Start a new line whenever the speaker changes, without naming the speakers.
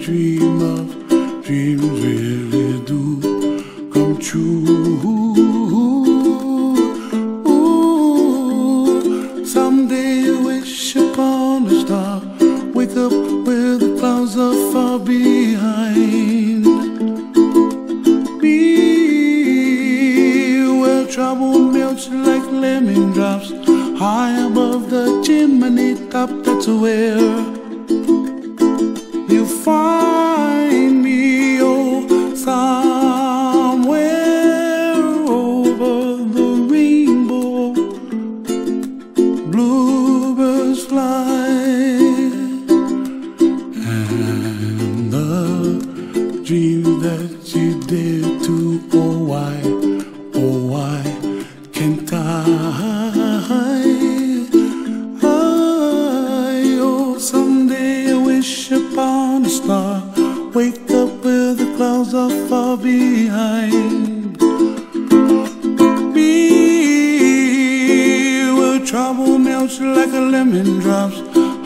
dream of, dreams really do come true. Star, wake up where the clouds are far behind. Be where trouble melts like lemon drops high above the chimney top. That's where you find me, oh, somewhere over the rainbow. Bluebirds and the dream that you dare to, oh, why, oh, why can't I? I, oh, someday I wish upon a star. Wake up where the clouds are far behind. Be where trouble melts like a lemon drops